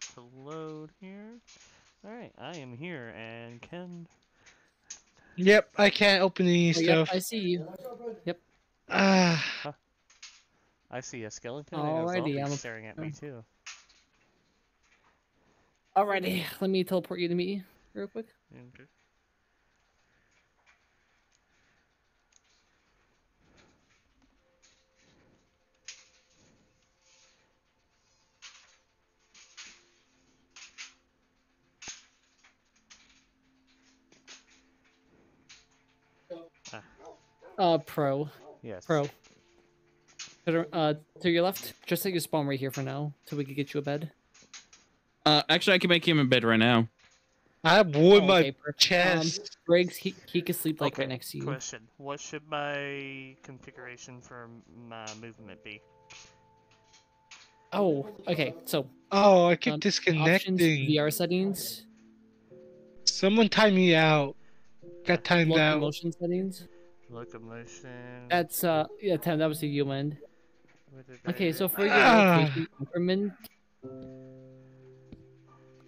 it to load here. Alright, I am here, and can. Yep, I can't open any Oh, yep, stuff. I see you. Yep. Ah, I see a skeleton and a Alrighty, I'm staring at me too. Alrighty, let me teleport you to me real quick. Okay. Uh, pro, Yes. pro. To Uh, to your left. Just take your spawn right here for now, till we can get you a bed. Uh, actually, I can make him in bed right now. I have wood in Oh, my okay, perfect. chest. Briggs, he he can sleep like Okay, right next to you. Question: What should my configuration for my movement be? Oh, okay. So oh, I keep um, options, disconnecting. VR settings, Someone time me out. Got timed out. Motion settings. Locomotion. That's uh, yeah, Tim, that was the U end. Okay, so for your Ah. rotation increment,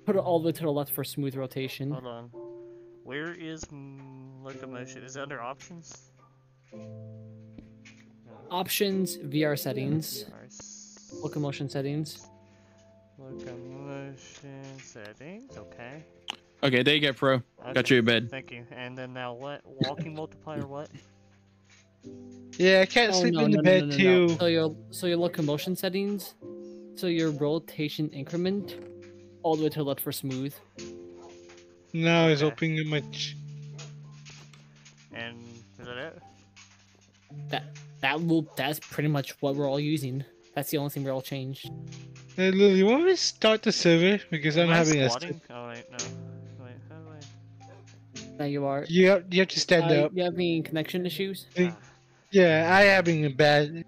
put it all the way to the left for smooth rotation. Hold on. Where is locomotion? Is it under options? Options, VR settings, Nice. locomotion settings. Locomotion settings. Okay. Okay, there you go, pro. Got Okay, you a bed. Thank you. And then now what? Walking multiplier what? Yeah, I can't Oh, sleep no, in the no, no, bed no, no, too. no. So your so your locomotion settings, so your rotation increment, all the way to the left for smooth. Now it's Okay. opening my. Ch- And is that it? That that will that's pretty much what we're all using. That's the only thing we're all changed. Hey, Lily, you want me to start the server because I'm I having a. squatting? st- Oh wait, no. Wait, how do I? Now you are. You have, you have to stand Uh, up. you have any connection issues? Hey, Ah, Yeah, I having a bad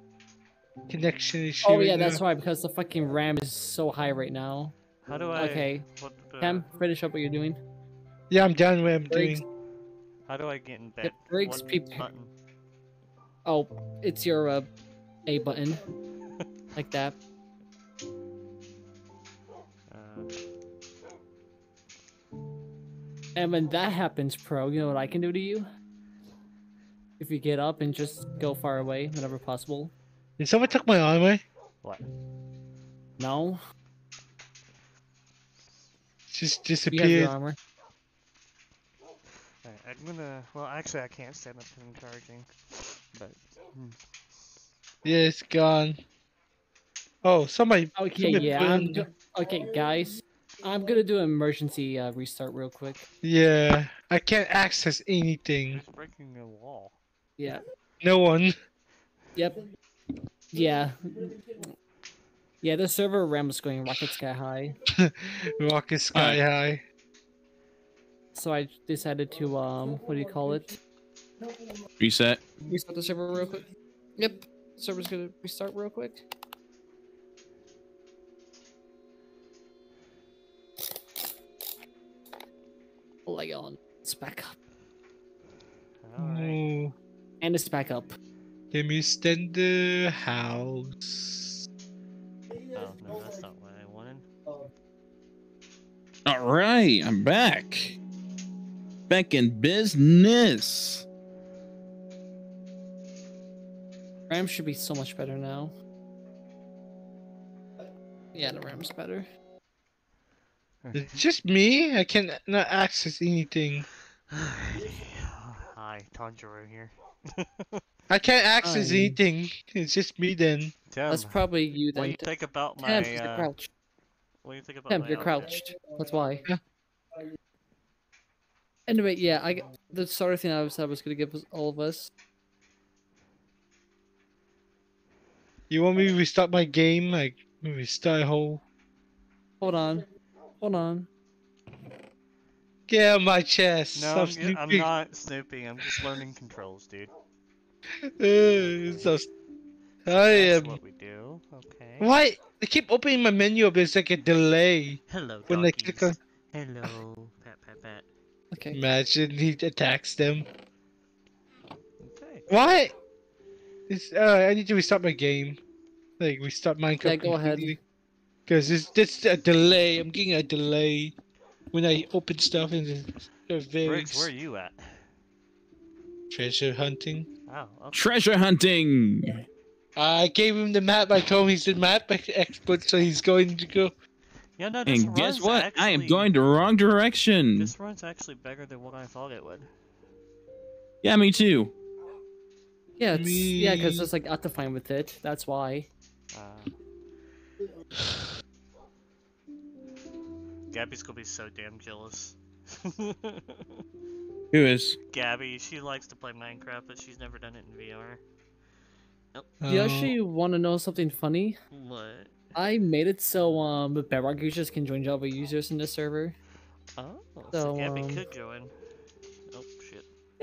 connection issue. Oh right yeah, that's now. why because the fucking RAM is so high right now. how do I? Okay, What the, Cam, finish up what you're doing. Yeah, I'm done with what I'm Briggs. doing. How do I get in bed? Yep, Briggs, What peep- button? Oh, it's your uh, A button, like that. Uh, And when that happens, pro, you know what I can do to you? If you get up and just go far away whenever possible. Did someone took my armor? what? No, Just you have your disappeared. armor. Alright, I'm gonna. Well, actually, I can't stand up and charging. But Yeah, it's gone. Oh, somebody. Okay, somebody yeah. I'm in- okay, guys. I'm gonna do an emergency uh, restart real quick. Yeah, I can't access anything. who's breaking the wall? Yeah. No one. Yep. Yeah. Yeah, the server RAM is going rocket sky high, Rocket sky high. so I decided to um, what do you call it? Reset. Restart the server real quick. Yep. Server's gonna restart real quick. Leg on. It's back up. Alright. Oh, And it's back up. let me stand the house. Oh no, that's not what I wanted. All right, I'm back. Back in business. RAM should be so much better now. Yeah, the RAM's better. It's just me. I can not access anything. Hi, Tanjiro here. I can't access Fine. anything. It's just me then. Tim, That's probably you what do you think about my? Temp, you're Uh, crouched. what do you think about Temp, my you're outfit? crouched. That's why. Yeah. Anyway, yeah, I the sort of thing I was I was gonna give us- all of us. You want me to restart my game? Like restart whole? Hold on, hold on. Get out my chest. No, Stop I'm, snooping. I'm not snooping. I'm just learning controls, dude. Uh, so, I That's am. what we do. Okay. Why? I keep opening my menu up. There's like a delay. Hello, When I doggies. click on- Hello, pat pat pat. Okay. Imagine he attacks them. Okay. Why? It's, uh, I need to restart my game. Like restart Minecraft. Yeah, go ahead. Because it's it's a delay. I'm getting a delay when I open stuff in the the Briggs, where are you at? treasure hunting. Oh, okay. Treasure hunting. I gave him the map. I told him he's the map ex- expert, so he's going to go. Yeah, no, this And guess run's what? I am going the wrong direction. This run's actually better than what I thought it would. Yeah, me too. Yeah, it's, yeah, because Me- it's like out to find with it. That's why. Uh, Gabby's gonna be so damn jealous. Who is? Gabby, she likes to play Minecraft, but she's never done it in VR. Do you Oh, actually want to know something funny? What? I made it so um Bedrock users can join Java users in this server. Oh, so, So, Gabby um, could join.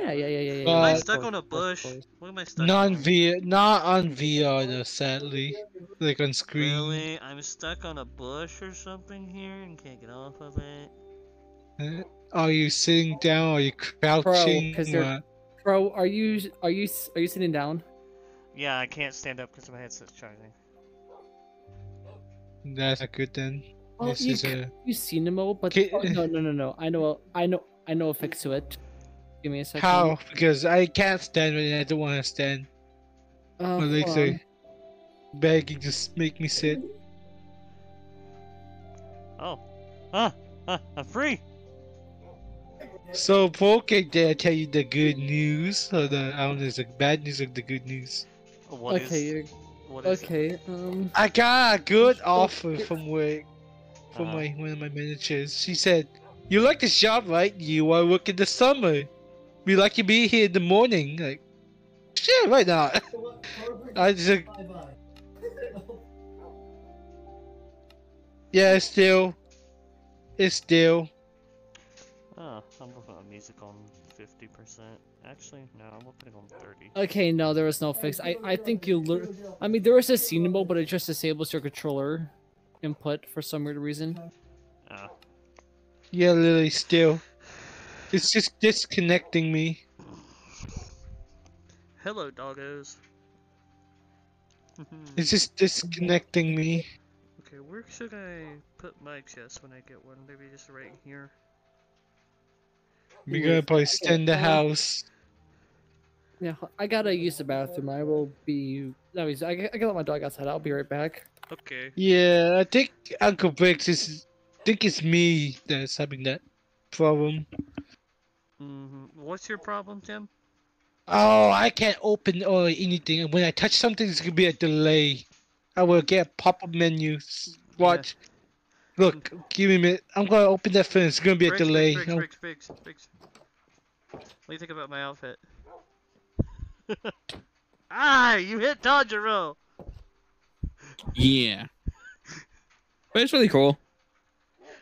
Shit. Yeah, yeah, yeah, yeah. yeah. Am I stuck on a bush? What am I stuck non on? VR, not on VR though. Sadly, like on screen. Really? I'm stuck on a bush or something here and can't get off of it. Uh, Are you sitting down? Are you crouching? 'cause they're- What? Bro, are you are you are you sitting down? Yeah, I can't stand up because my headset's charging. That's not good then. Oh, this you is c- a you seen them all, but oh, no, no, no, no. I know, I know, I know a fix to it. Give me a second. how because I can't stand it. and I don't want to stand. Uh, My legs hold are begging just make me sit. Oh. Ah! Ah! I'm free! So, okay, did I tell you the good news or the I don't know, is it bad news or the good news? What is? okay, you're, what is it? okay. Um, I got a good Oh, offer from work from Uh-huh. my one of my managers. She said, "You like this job, right? You want to work in the summer. We like you be here in the morning." Like, sure, right now. I just, like, yeah, it's still, it's still. Oh, I'm putting on music on 50%. Actually, no, I'm putting on 30. okay, no, there was no fix. I, I think you. Lear- I mean, there is a scene mode, but it just disables your controller input for some weird reason. Oh. Yeah, Lily, still. It's just disconnecting me. Hello, doggos. It's just disconnecting me. okay, where should I put my chest when I get one? Maybe just right here. We're gonna probably stand the house. Yeah, I gotta use the bathroom. I will be. That means I, I gotta let my dog outside. I'll be right back. Okay. Yeah, I think Uncle Briggs is. think it's me that's having that problem. Hmm What's your problem, Tim? Oh, I can't open or anything. And when I touch something, it's gonna be a delay. I will get a pop-up menu. S- Watch. Look, give me a minute. I'm gonna open that phone. It's gonna be a Briggs, delay. Briggs, No- Briggs, Briggs, Briggs. What do you think about my outfit? ah, you hit Tanjiro! Yeah. But it's really cool.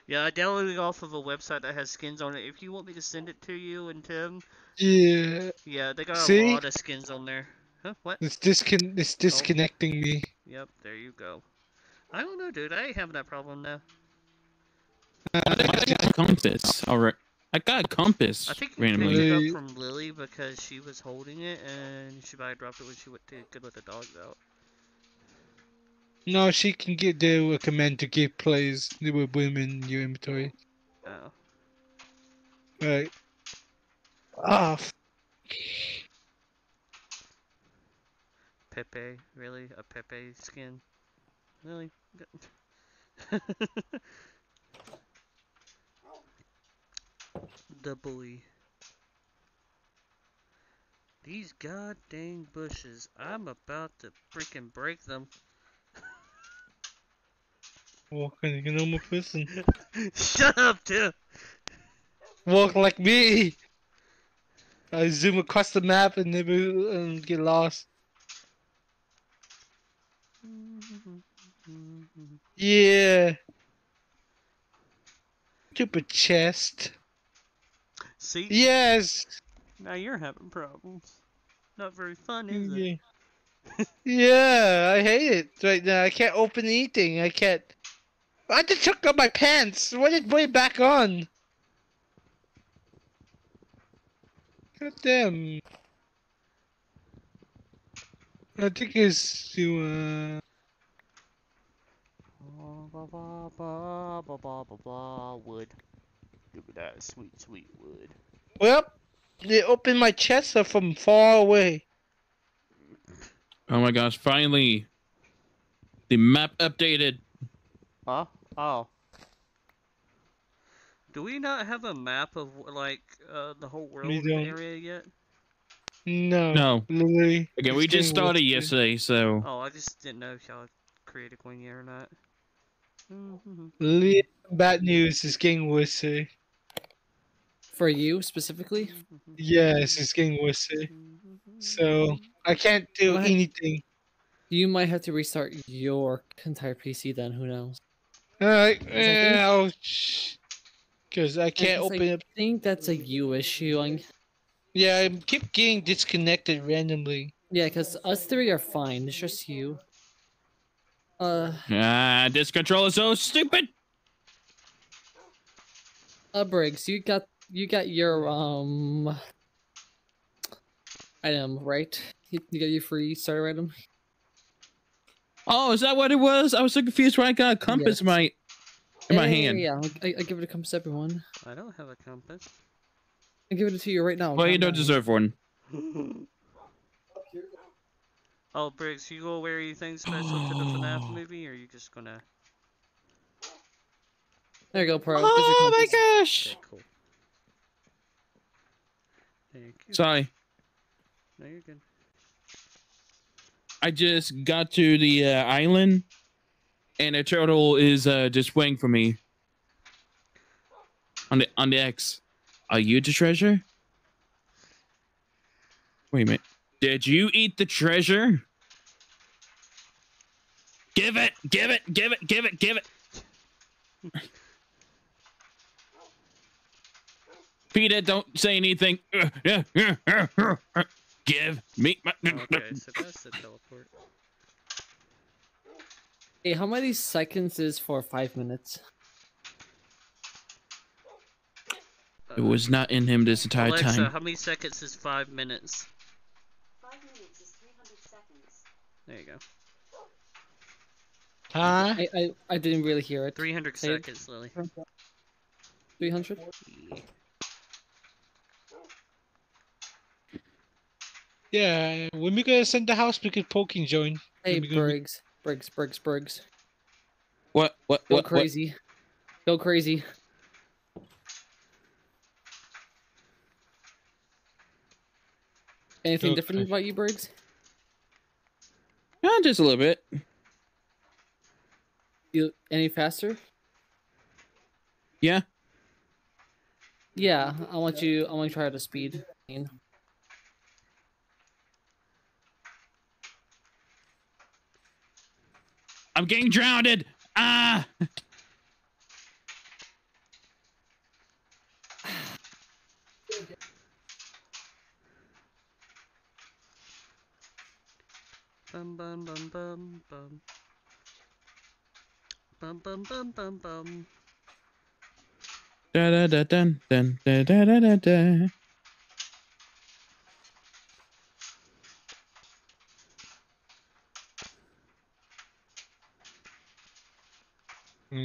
Yeah, I downloaded it off of a website that has skins on it. If you want me to send it to you and Tim, Yeah, yeah, they got a lot of skins on there. Huh? What? it's discon. It's oh. disconnecting me. Yep, there you go. I don't know, dude. I ain't having that problem now. I got a compass. All right. I got a compass I think you randomly. picked it up from Lily because she was holding it and she probably dropped it when she went to go let the dogs out. No, she can get the recommend to give plays with women in your inventory. Oh. Right. Ah, f- Pepe, really? A Pepe skin? Really? the bully. These god dang bushes. I'm about to freaking break them. Walk like a normal person. Shut up, Tim! Walk like me. I zoom across the map and never um, get lost. Yeah. Stupid chest. See? Yes. Now you're having problems. Not very fun, is it? Yeah. yeah, I hate it right now. I can't open anything. I can't. I just took off my pants. What did put it back on? God damn. I think it's to uh. Blah blah blah blah blah blah blah wood. Give me that sweet sweet wood. Well, they opened my chest up from far away. Oh my gosh! Finally, the map updated. Huh? Oh. Do we not have a map of like uh, the whole world We don't. area yet? No. No. Literally. Again, we just started yesterday, so Oh, I just didn't know if y'all created one yet or not. Bad news is getting worse. eh? For you specifically? Yes, it's getting worse. eh? So I can't do What? anything. You might have to restart your entire PC then, who knows? Alright, think- ouch. Because I can't I- open up. I think that's a you issue. I'm... Yeah, I keep getting disconnected randomly. Yeah, because us three are fine. It's just you. Uh, ah, this control is so stupid. uh, Briggs, you got you got your um item right. You, you got your free starter item. Oh, is that what it was? I was so confused why I got a compass in my in my Yeah, hand. Yeah, yeah, I, I give it a compass, to everyone. I don't have a compass. I give it to you right now. Well, you don't down. deserve one. oh, Briggs, you gonna wear anything special to the FNAF movie, or you just gonna? There you go, Pro. Oh my gosh! Okay, cool. Thank you. Sorry, No, you're good. I just got to the uh, island, and a turtle is uh, just waiting for me. On the on the X. Are you the treasure? Wait a minute. Did you eat the treasure? Give it, give it, give it, give it, give it. Peter, don't say anything. Give me my. Oh, okay, so that's the teleport. Hey, how many seconds is for five minutes? It was not in him this entire Alexa, time. how many seconds is five minutes? Five minutes is 300 seconds. There you go. Huh? I I, I didn't really hear it. 300 Say- seconds, Lily. Three hundred. Yeah, when we gonna send the house, we could poking join. Hey, Let me go- Briggs, Briggs, Briggs, Briggs. What? What? Go What? what? crazy. Go crazy. Anything Go different crazy. about you, Briggs? Yeah, just a little bit. You any faster? Yeah. Yeah, I want you. I want you to try the speed. I'm getting drowned. Ah. Bum bum bum bum bum. Bum bum bum bum bum. Da da da dun dun da da da da da.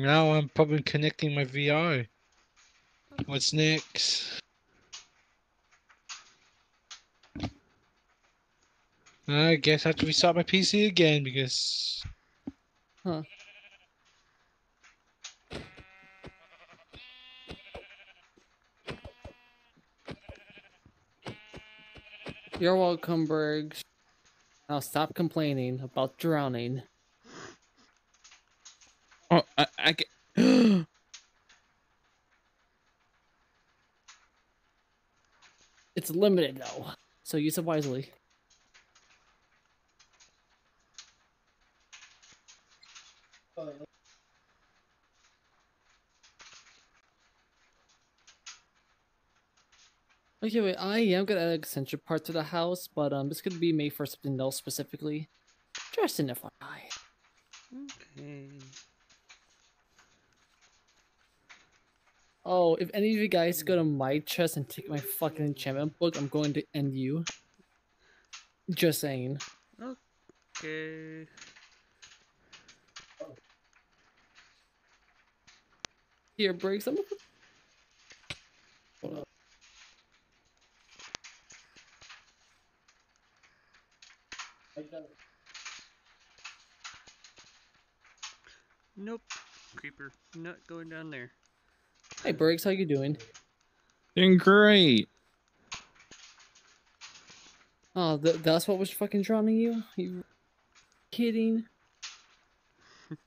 Now I'm probably connecting my VR. What's next? I guess I have to restart my PC again because Huh. You're welcome, Briggs. Now stop complaining about drowning. I, I get. It's limited though, so use it wisely. Okay, wait, I am gonna add an eccentric part to the house, but um, this could be made for something else specifically. Just an FYI. Okay. Oh, if any of you guys go to mm. my chest and take my fucking enchantment book, I'm going to end you. Just saying. Okay. Here, Briggs. I'm gonna. Hold up. Nope. Creeper. Not going down there. Hey, Briggs, how you doing? Doing great. Oh, th- that's what was fucking drowning you? You kidding?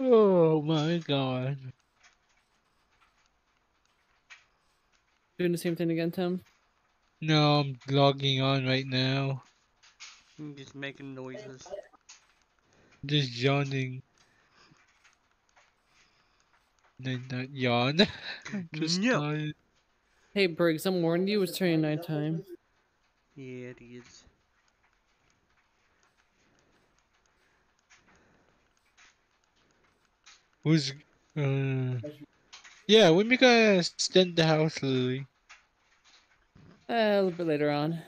Oh my god. Doing the same thing again, Tim? No, I'm logging on right now. I'm just making noises. Just yawning. No, not yawn. Just No. Hey, Briggs, I'm warning you, it's turning nighttime. Yeah, it is. Who's uh Yeah, when we gonna extend the house, Lily? Uh, a little bit later on.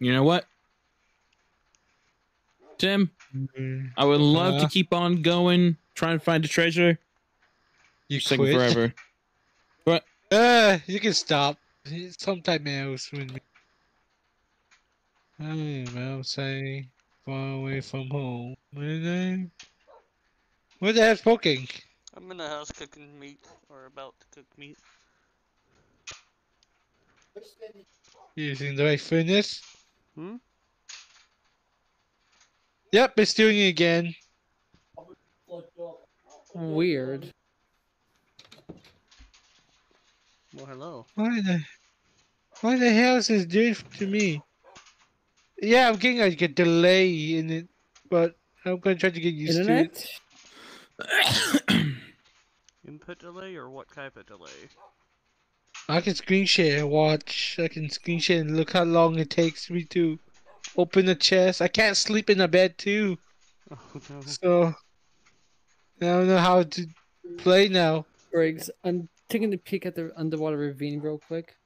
You know what? Tim, I would love to Uh. keep on going, trying to find the treasure. You Sing quit? forever. Uh, you can stop. Sometime else when we. I'm outside, far away from home. Where the Where the hell's poking? I'm in the house cooking meat, or about to cook meat. Using the right furnace? Hmm? Yep, it's doing it again. Weird. Well, hello. Why the Why the hell is this doing to me? Yeah, I'm getting like a delay in it, but I'm gonna try to get used to it. Input delay, or what type of delay? I can screen share, watch. I can screen share and look how long it takes me to open the chest. I can't sleep in a bed too, Oh no. so I don't know how to play now. Briggs, I'm taking a peek at the underwater ravine real quick.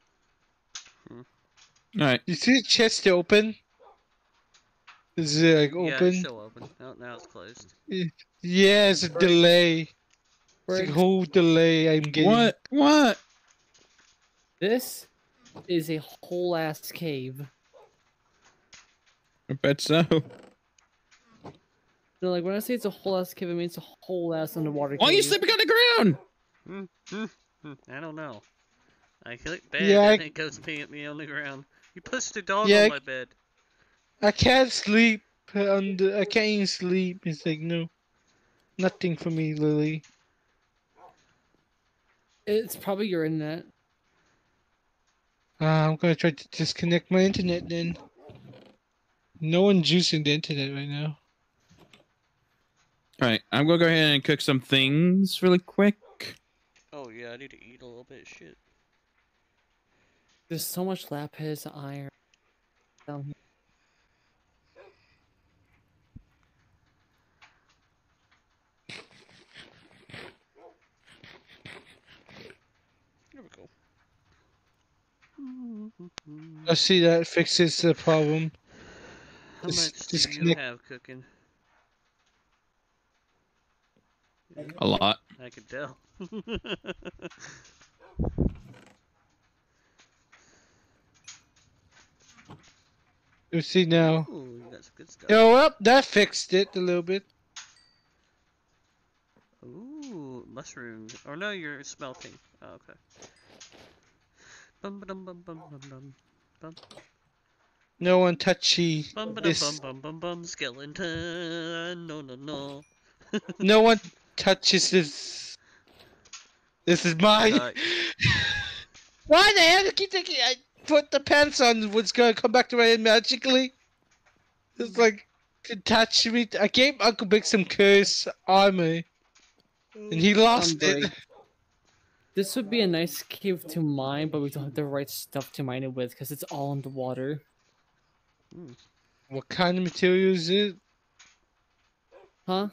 Hmm. All right. You see the chest still open? Is it like Yeah, open? it's still open. Oh, now it's closed. Yeah, it's a delay. It's a whole delay I'm getting. What? What? This is a whole ass cave. I bet so. So like when I say it's a whole ass cave, I mean it's a whole ass underwater Why are you cave. sleeping on the ground? Hmm, hmm, hmm, I don't know. I click bed Yeah, I- and it goes peeing at me on the ground. You pushed a dog Yeah, on my bed. I can't sleep under. I can't even sleep. It's like no, nothing for me, Lily. It's probably your internet. Uh, I'm gonna try to disconnect my internet then. No one using the internet right now. All right. I'm gonna go ahead and cook some things really quick. Oh yeah, I need to eat a little bit of shit. There's so much lapis iron down here. I see that fixes the problem. How Dis- much do you have cooking? A lot. I can tell. You see now. Ooh, you got some good stuff. Oh, well, that fixed it a little bit. Ooh, mushrooms. Or no, you're smelting. Oh, okay. Bum ba dum bum bum bum bum. Bum No one touchy. bum ba dum This, bum bum bum bum skeleton. No no no. no one touches this. This is mine. Uh, Why the hell do you keep taking? I, put the pants on, was gonna come back to my head magically. It's like attach me. I gave Uncle Big some curse armor, and he lost it. Greg, This would be a nice cave to mine, but we don't have the right stuff to mine it with because it's all in the water. Hmm. What kind of material is it? Huh?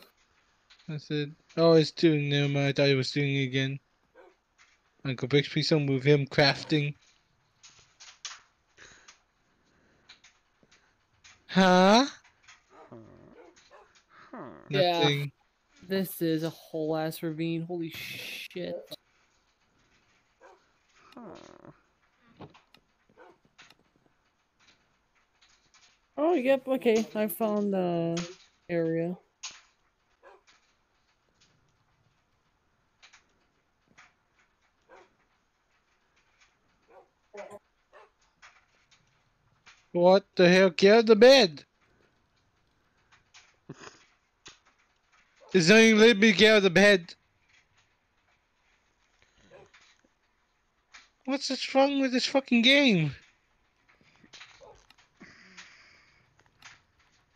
I said, oh, it's doing. Never mind. I thought he was doing it again. Uncle Big, please don't move him crafting. Huh? Huh. Huh. Yeah. This is a whole ass ravine. Holy shit. Huh. Oh, yep, okay. I found the area. What the hell? Get out of the bed! There's nothing let me get out of the bed. What's what's wrong with this fucking game?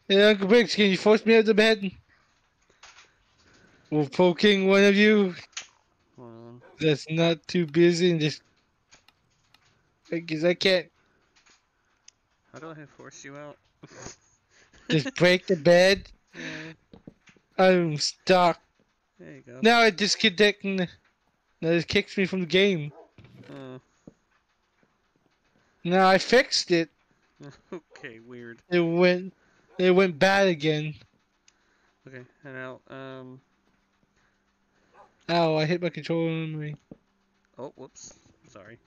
Hey, Uncle Briggs, can you force me out of the bed? Or poking one of you on. that's not too busy and just. Because I can't How do I force you out? just break the bed. Yeah, I'm stuck. there you go. Now it disconnecting. Now it kicks me from the game. Now I fixed it. okay, weird. It went. It went bad again. Okay, and now, um, Ow! I hit my controller on me. oh, whoops, sorry.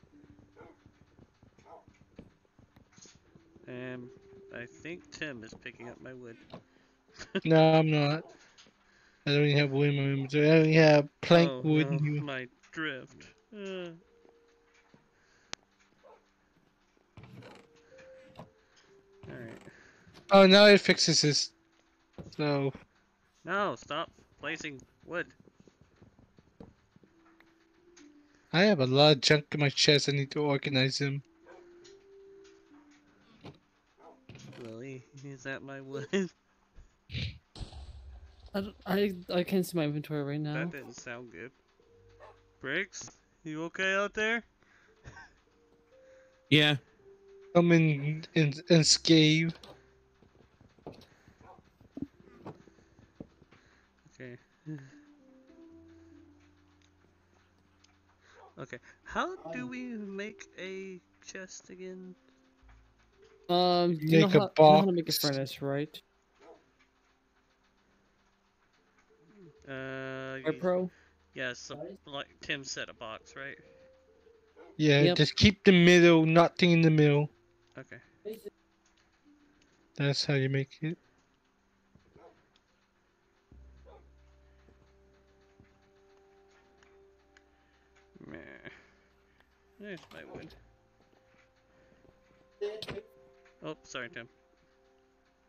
And I think Tim is picking up my wood. No, I'm not. I don't even have wood in my inventory. I don't even have plank oh, wood. no, my drift. Uh. Alright. Oh, now it fixes this. So No, stop placing wood. I have a lot of junk in my chest. I need to organize them. Really? Is that my wood? I, I, I can't see my inventory right now. That didn't sound good. Briggs, you okay out there? Yeah. I'm in and and scave. Okay. okay. How do we make a chest again? Um, you know, Make a how, you know how to make a furnace, right? Uh, Right, Pro? yeah, so, like Tim said, a box, right? Yeah, Yep. just keep the middle, nothing in the middle. Okay. That's how you make it. There's my wood. Oh, sorry, Tim.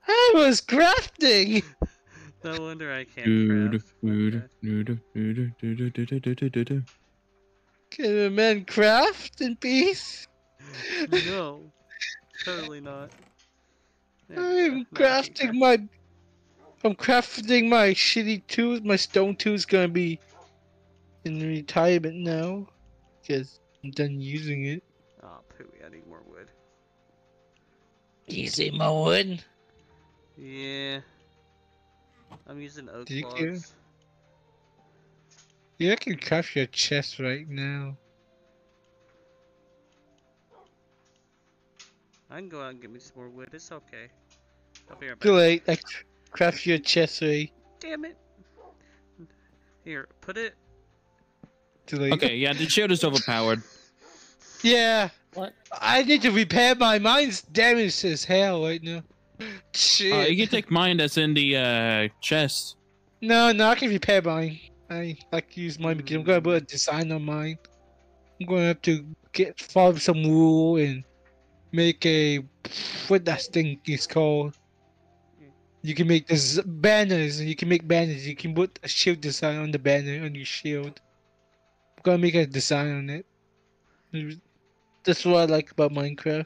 I was crafting. No wonder I can't Dude, craft. My dude, bad. dude, dude, dude, dude, dude, dude, dude, dude. Can a man craft in peace? No, totally not. There we I'm go. Now I can crafting my. I'm crafting my shitty tools. My stone tool's gonna be in retirement now, because I'm done using it. Ah, oh, pooey, I need more wood. Easy, my wood. Yeah. I'm using oak Did you care? Yeah, I can craft your chest right now. I can go out and get me some more wood. It's okay. I'll be right back. Too late. I cr- craft your chest right. Damn it. Here, put it. Too late. Okay, yeah, the shield is overpowered. Yeah. What? I need to repair my mine's damaged as hell right now. Shit. Uh, you can take mine that's in the uh, chest. No, no, I can repair mine. I like to use mine because I'm gonna put a design on mine. I'm gonna have to get follow some rule and make a what that thing is called. You can make this banners. You can make banners. You can put a shield design on the banner on your shield. I'm gonna make a design on it. That's what I like about Minecraft.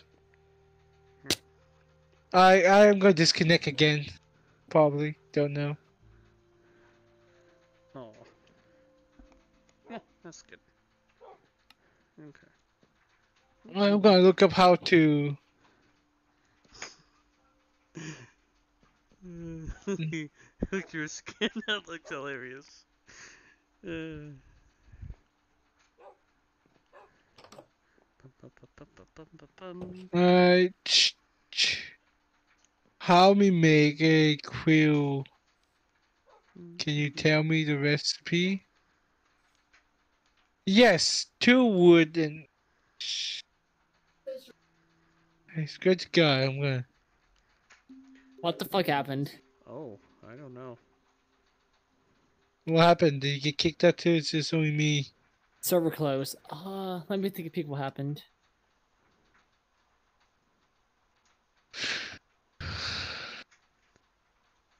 I I am gonna disconnect again. Probably. Don't know. Oh. Yeah, that's good. Okay. I'm gonna look up how to. Look your skin, that looks hilarious. Uh. Ch- ch- How me make a quill? Can you tell me the recipe? Yes, two wood and. It's good to go. I'm gonna. What the fuck happened? Oh, I don't know. What happened? Did you get kicked out too? It's just only me. Server closed. Uh, let me think a peek what happened.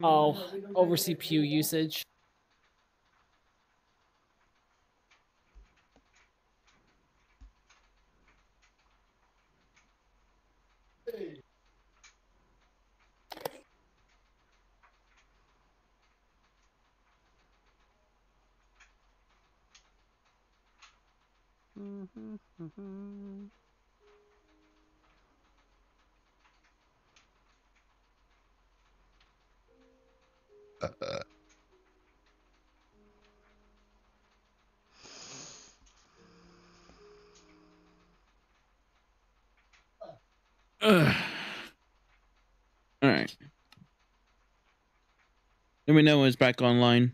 Oh, over CPU usage. Mhm, Let me know when it's back online.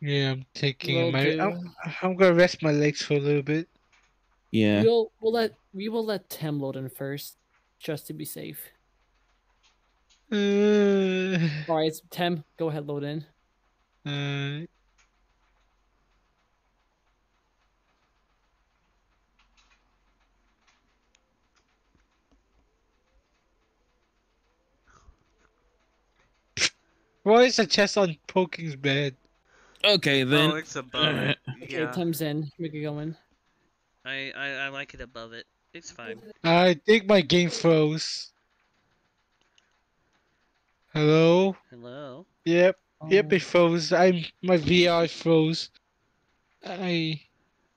Yeah, I'm taking my. I'm, I'm gonna rest my legs for a little bit. Yeah. We'll we'll let we will let Tim load in first, just to be safe. Uh, All right, Tim, go ahead, load in. uh, why is the chest on Poking's bed? Okay Oh, then. it's above it. Okay, Yeah, Tim's in. Make it going. I, I I like it above it. It's fine. I think my game froze. Hello? Hello. Yep, yep, Oh, it froze. I'm my VR froze. I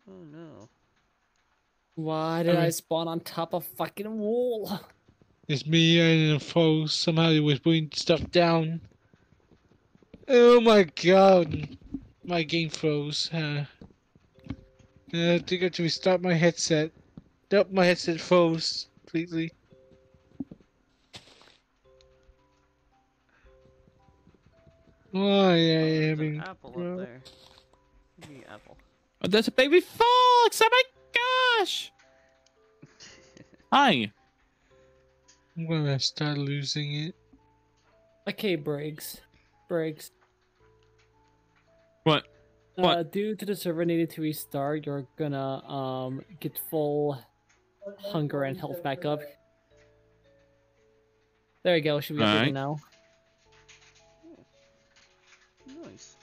Oh no. Why did I Um, spawn on top of fucking wall? it's me and it froze. Somehow it was putting stuff down. Oh my god, my game froze. Uh, I think I have to restart my headset. Nope, my headset froze completely. Why Oh, yeah, I there's an having apple well- up there. Give apple. Oh, there's a baby fox. Oh my gosh. Hi. I'm gonna start losing it. Okay, Briggs. Briggs. What? What? Uh, due to the server needing to restart, you're gonna um get full hunger and health back up. There you go. Should be updating Alright. now. Nice.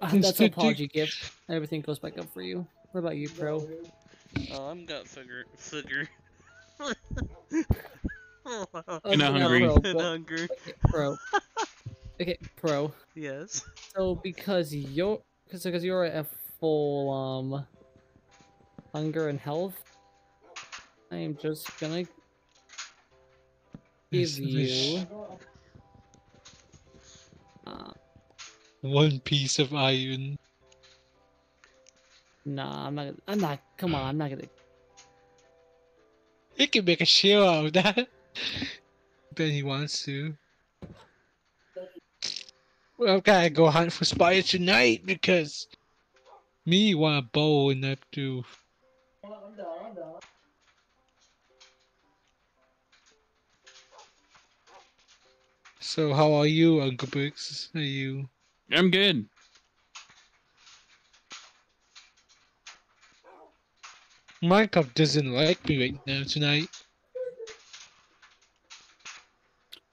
Uh, that's the an apology gift. Everything goes back up for you. What about you, Pro? Oh, I'm got figure figure. oh, Okay, not hungry. Pro, and well, hungry. Pro. Okay, Pro. Yes. So because you're because because you're at full um hunger and health, I am just gonna give This- you uh, One piece of iron. nah, I'm not I'm not come on, I'm not gonna He can make a shield out of that. Bet he wants to. Well, I've gotta go hunt for spiders tonight because me want a bow and up to. So how are you, Uncle Briggs? Are you? I'm good. Minecraft doesn't like me right now tonight.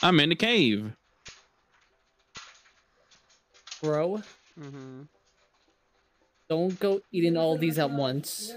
I'm in the cave. Bro. Mm-hmm. Don't go eating all these at once.